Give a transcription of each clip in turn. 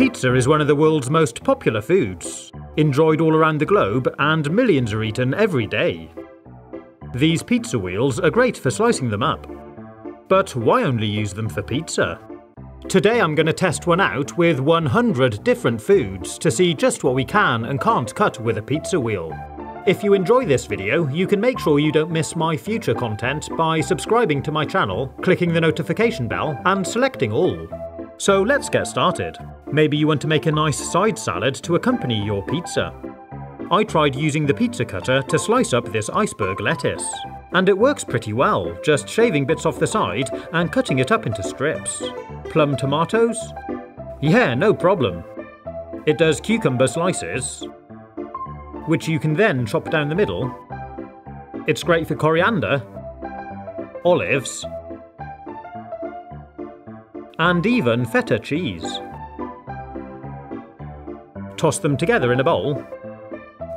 Pizza is one of the world's most popular foods, enjoyed all around the globe, and millions are eaten every day. These pizza wheels are great for slicing them up. But why only use them for pizza? Today I'm going to test one out with 100 different foods to see just what we can and can't cut with a pizza wheel. If you enjoy this video, you can make sure you don't miss my future content by subscribing to my channel, clicking the notification bell, and selecting all. So let's get started. Maybe you want to make a nice side salad to accompany your pizza. I tried using the pizza cutter to slice up this iceberg lettuce. And it works pretty well, just shaving bits off the side and cutting it up into strips. Plum tomatoes? Yeah, no problem. It does cucumber slices, which you can then chop down the middle. It's great for coriander, olives, and even feta cheese. Toss them together in a bowl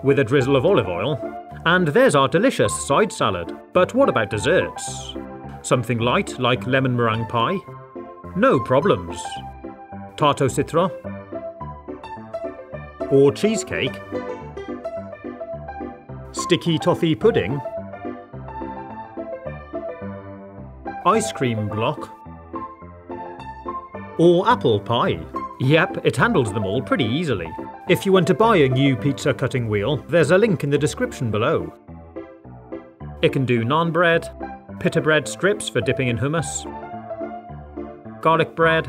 with a drizzle of olive oil, and there's our delicious side salad. But what about desserts? Something light like lemon meringue pie? No problems. Tarte au citron? Or cheesecake? Sticky toffee pudding? Ice cream block? Or apple pie? Yep, it handles them all pretty easily. If you want to buy a new pizza cutting wheel, there's a link in the description below. It can do naan bread, pita bread strips for dipping in hummus, garlic bread,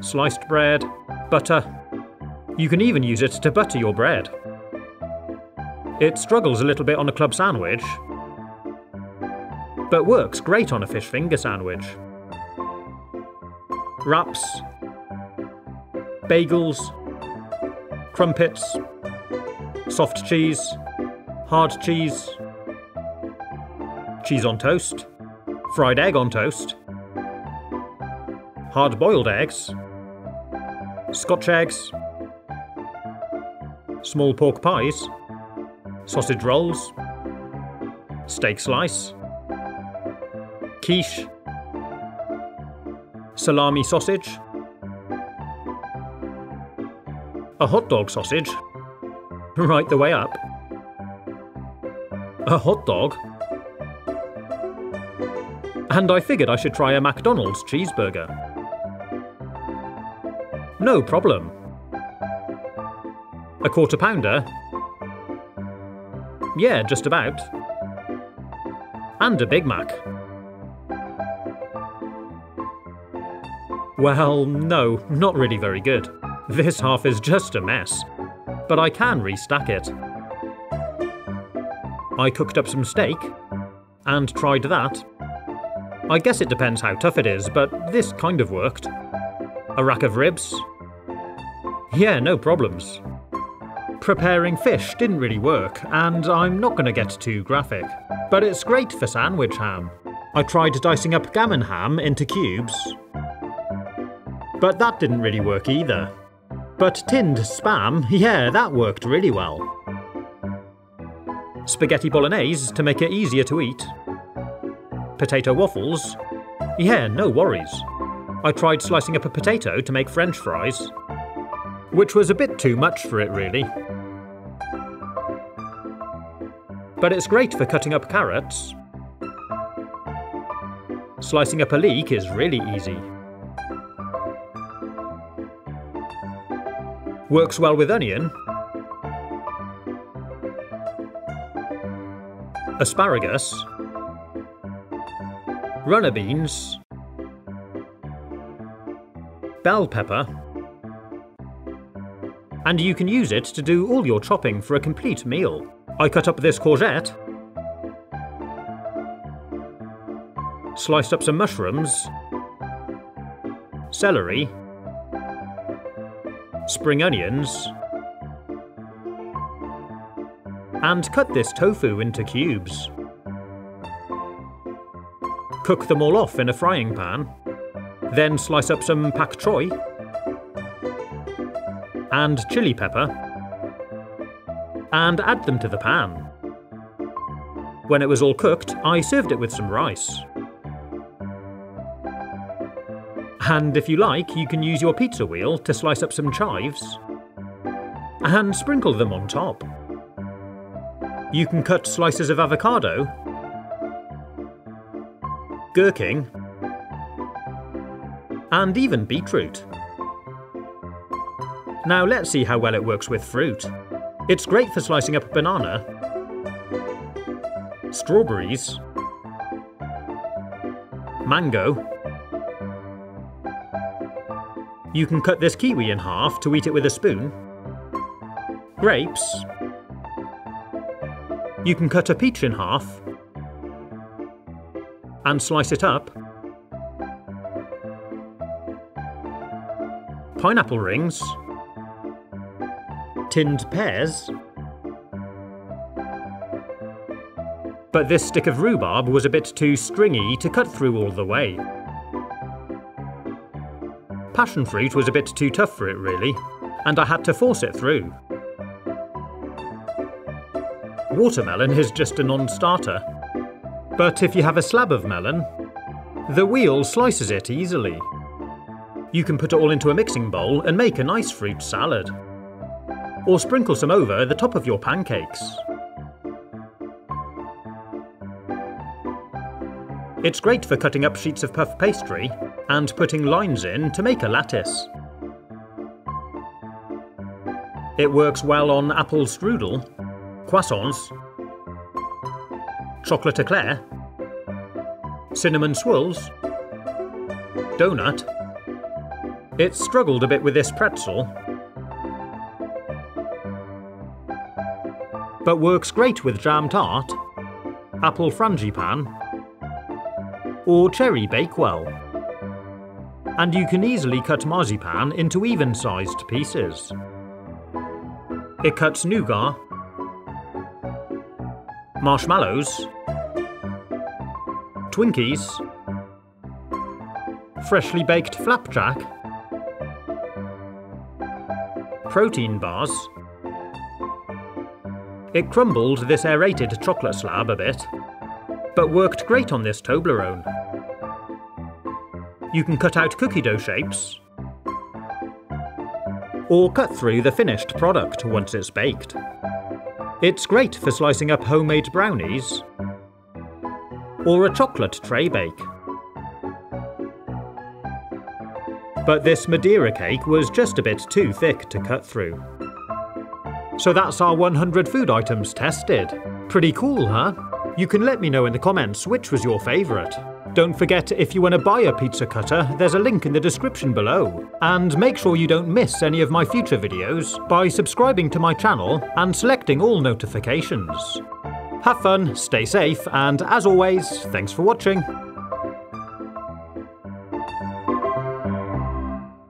sliced bread, butter. You can even use it to butter your bread. It struggles a little bit on a club sandwich, but works great on a fish finger sandwich. Wraps, bagels, crumpets, soft cheese, hard cheese, cheese on toast, fried egg on toast, hard boiled eggs, scotch eggs, small pork pies sausage rolls, steak slice, quiche, salami sausage, a hot dog sausage, right the way up, a hot dog, and I figured I should try a McDonald's cheeseburger. No problem. A quarter pounder yeah, just about. And a Big Mac. Well, no, not really very good. This half is just a mess. But I can restack it. I cooked up some steak, and tried that. I guess it depends how tough it is, but this kind of worked. A rack of ribs? Yeah, no problems. Preparing fish didn't really work, and I'm not going to get too graphic. But it's great for sandwich ham. I tried dicing up gammon ham into cubes, but that didn't really work either. But tinned spam, yeah, that worked really well. Spaghetti bolognese to make it easier to eat. Potato waffles, yeah, no worries. I tried slicing up a potato to make french fries, which was a bit too much for it really but it's great for cutting up carrots. Slicing up a leek is really easy. Works well with onion. Asparagus. Runner beans. Bell pepper. And you can use it to do all your chopping for a complete meal. I cut up this courgette, sliced up some mushrooms, celery, spring onions, and cut this tofu into cubes. Cook them all off in a frying pan, then slice up some pak choi and chili pepper and add them to the pan. When it was all cooked, I served it with some rice. And if you like, you can use your pizza wheel to slice up some chives and sprinkle them on top. You can cut slices of avocado, gherkin, and even beetroot. Now let's see how well it works with fruit. It's great for slicing up a banana, strawberries, mango. You can cut this kiwi in half to eat it with a spoon. Grapes. You can cut a peach in half and slice it up. Pineapple rings tinned pears. But this stick of rhubarb was a bit too stringy to cut through all the way. Passion fruit was a bit too tough for it really, and I had to force it through. Watermelon is just a non-starter. But if you have a slab of melon, the wheel slices it easily. You can put it all into a mixing bowl and make a nice fruit salad or sprinkle some over the top of your pancakes. It's great for cutting up sheets of puff pastry and putting lines in to make a lattice. It works well on apple strudel, croissants, chocolate eclair, cinnamon swirls, donut. It struggled a bit with this pretzel, but works great with jam tart, apple frangipane, or cherry bakewell. And you can easily cut marzipan into even-sized pieces. It cuts nougat, marshmallows, Twinkies, freshly baked flapjack, protein bars, it crumbled this aerated chocolate slab a bit, but worked great on this Toblerone. You can cut out cookie dough shapes, or cut through the finished product once it's baked. It's great for slicing up homemade brownies, or a chocolate tray bake. But this Madeira cake was just a bit too thick to cut through. So that's our 100 food items tested. Pretty cool, huh? You can let me know in the comments which was your favourite. Don't forget, if you want to buy a pizza cutter, there's a link in the description below. And make sure you don't miss any of my future videos by subscribing to my channel and selecting all notifications. Have fun, stay safe, and as always, thanks for watching.